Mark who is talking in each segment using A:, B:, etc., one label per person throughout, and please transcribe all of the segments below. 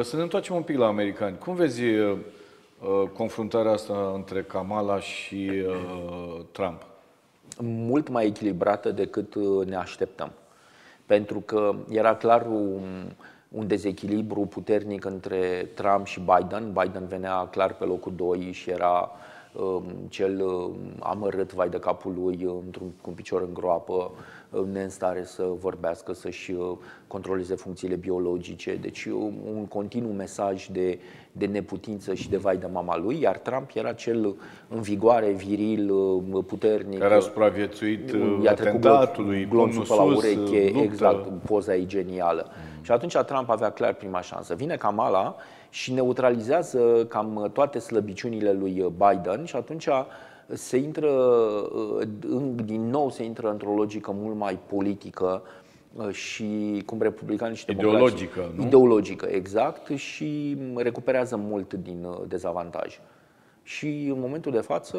A: Să ne întoarcem un pic la americani. Cum vezi uh, uh, confruntarea asta între Kamala și uh, Trump?
B: Mult mai echilibrată decât uh, ne așteptăm. Pentru că era clar un, un dezechilibru puternic între Trump și Biden. Biden venea clar pe locul 2 și era um, cel um, amărât vai de capul lui, într-un, cu un picior în groapă, ne în stare să vorbească, să-și uh, controleze funcțiile biologice. Deci un continuu mesaj de, de neputință și de vai de mama lui, iar Trump era cel în vigoare, viril, uh, puternic.
A: Care a supraviețuit i-a atentatului,
B: glonțul pe la ureche, luptă. exact, poza e genială. Mm. Și atunci Trump avea clar prima șansă. Vine Kamala și neutralizează cam toate slăbiciunile lui Biden și atunci se intră, uh, din nou se intră într-o logică mult mai politică uh, și cum republicanii și
A: Ideologică, nu?
B: Ideologică, exact, și recuperează mult din uh, dezavantaj. Și în momentul de față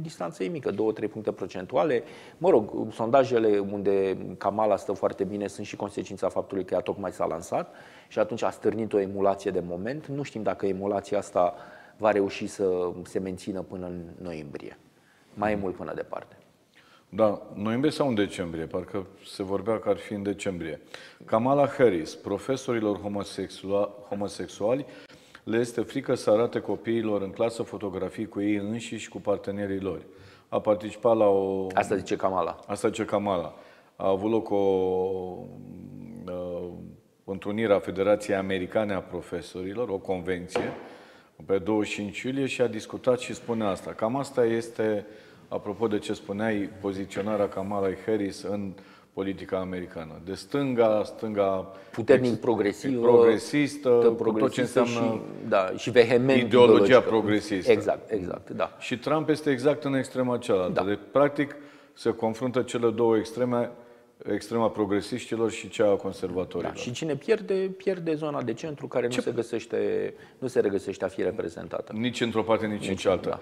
B: distanța e mică, 2-3 puncte procentuale. Mă rog, sondajele unde Kamala stă foarte bine sunt și consecința faptului că ea tocmai s-a lansat și atunci a stârnit o emulație de moment. Nu știm dacă emulația asta va reuși să se mențină până în noiembrie. Mai e mult până departe.
A: Da, noiembrie sau în decembrie, parcă se vorbea că ar fi în decembrie. Kamala Harris, profesorilor homosexuali, le este frică să arate copiilor în clasă fotografii cu ei înșiși și cu partenerii lor. A participat la o...
B: Asta zice Kamala.
A: Asta zice Kamala. A avut loc o uh, întrunire a Federației Americane a Profesorilor, o convenție, pe 25 iulie și a discutat și spune asta. Cam asta este, apropo de ce spuneai, poziționarea Kamala Harris în politica americană. De stânga, stânga
B: puternic progresivă,
A: progresistă, cu tot ce înseamnă
B: și, da, și vehement
A: ideologia ideologică. progresistă.
B: Exact, exact, da.
A: Și Trump este exact în extrema cealaltă. Da. Deci, practic, se confruntă cele două extreme extrema progresiștilor și cea a conservatorilor.
B: Da, și cine pierde, pierde zona de centru care Ce? nu se, găsește, nu se regăsește a fi reprezentată.
A: Nici într-o parte, nici, nici în cealaltă. Da.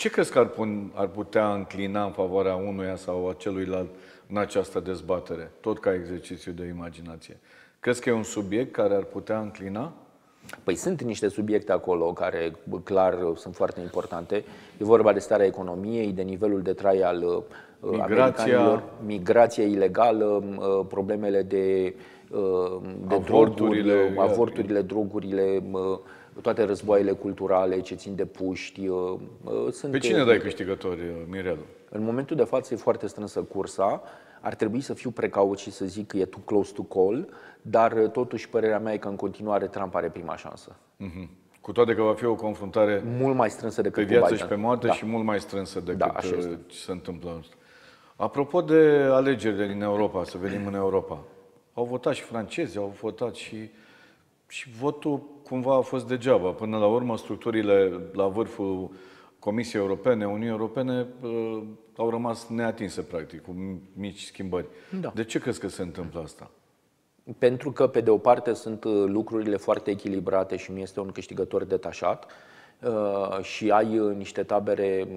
A: Ce crezi că ar, pun, ar putea înclina în favoarea unuia sau a celuilalt în această dezbatere, tot ca exercițiu de imaginație? Crezi că e un subiect care ar putea înclina?
B: Păi sunt niște subiecte acolo care clar sunt foarte importante. E vorba de starea economiei, de nivelul de trai al
A: migrația,
B: migrația ilegală, uh, problemele de, uh, de
A: avorturile,
B: droguri, uh, avorturile, drogurile, toate războaiele culturale ce țin de puști.
A: Sunt Pe cine dai câștigători, Mirelu?
B: În momentul de față e foarte strânsă cursa. Ar trebui să fiu precaut și să zic că e too close to call, dar totuși părerea mea e că în continuare Trump are prima șansă. Uh-huh.
A: Cu toate că va fi o confruntare
B: mult mai strânsă decât
A: pe viață
B: și
A: pe moarte da. și mult mai strânsă decât da, ce se întâmplă. Apropo de alegerile din Europa, să venim în Europa, au votat și francezi, au votat și, și votul cumva a fost degeaba. Până la urmă, structurile la vârful Comisiei Europene, Uniunii Europene, uh, au rămas neatinse, practic, cu mici schimbări. Da. De ce crezi că se întâmplă asta?
B: Pentru că, pe de o parte, sunt uh, lucrurile foarte echilibrate și nu este un câștigător detașat uh, și ai niște tabere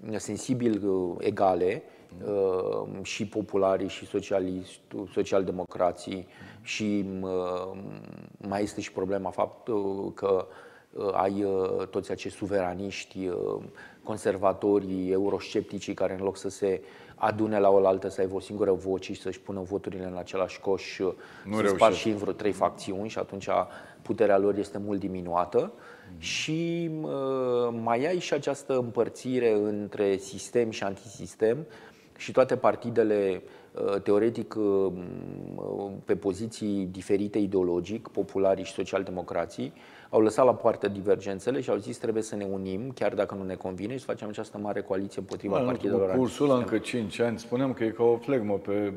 B: mm, sensibil egale Uh, și popularii și social-democrații. Și uh, mai este și problema faptul că uh, ai toți acești suveraniști, conservatorii, euroscepticii care în loc să se adune la oaltă, să aibă o singură voce și să-și pună voturile în același coș, nu se spar și în vreo trei facțiuni și atunci puterea lor este mult diminuată. Mm. Și uh, mai ai și această împărțire între sistem și antisistem, și toate partidele uh, teoretic uh, pe poziții diferite ideologic, popularii și socialdemocrații, au lăsat la poartă divergențele și au zis trebuie să ne unim, chiar dacă nu ne convine, și să facem această mare coaliție împotriva partidelor.
A: Cursul încă 5 ani, spuneam că e ca o flegmă pe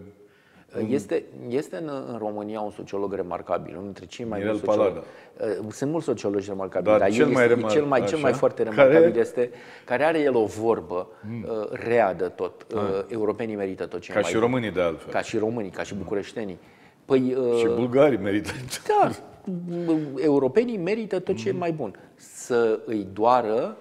B: este, este în, în România un sociolog remarcabil, unul dintre cei mai mulți sociologi. Uh, sunt mulți sociologi remarcabili, dar, dar cel, mai remar- cel, mai, cel mai foarte remarcabil care? este care are el o vorbă mm. uh, rea de tot. Uh, ah. europenii merită tot ce
A: Ca
B: mai
A: și românii de altfel.
B: Ca și românii, ca și bucureștenii. Păi, uh,
A: și bulgarii merită.
B: Da, europenii merită tot ce mm. e mai bun. Să îi doară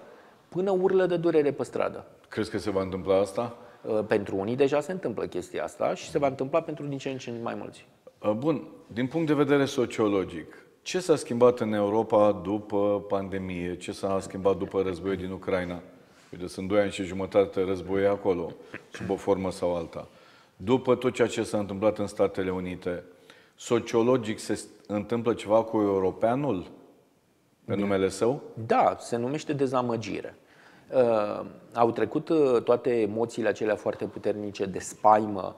B: până urlă de durere pe stradă.
A: Crezi că se va întâmpla asta?
B: Uh, pentru unii deja se întâmplă chestia asta și se va întâmpla pentru din ce în ce mai mulți.
A: Uh, bun, din punct de vedere sociologic, Ce s-a schimbat în Europa după pandemie? Ce s-a schimbat după războiul din Ucraina? Uite, sunt doi ani și jumătate război acolo, sub o formă sau alta. După tot ceea ce s-a întâmplat în Statele Unite, sociologic se întâmplă ceva cu europeanul pe numele său?
B: Da, se numește dezamăgire. Uh, au trecut uh, toate emoțiile acelea foarte puternice de spaimă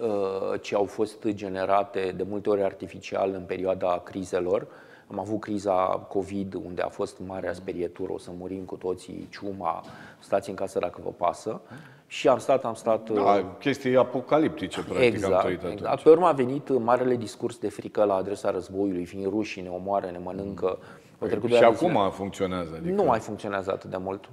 B: uh, ce au fost generate de multe ori artificial în perioada crizelor. Am avut criza COVID, unde a fost marea sperietură, o să murim cu toții, ciuma, stați în casă dacă vă pasă. Și am stat, am stat...
A: Da, chestii apocaliptice, practic,
B: exact,
A: am trăit
B: exact. atunci. Pe urmă a venit marele discurs de frică la adresa războiului, fiind rușii ne omoară, ne mănâncă.
A: Păi, și acum funcționează.
B: Adică... Nu mai funcționează atât de mult.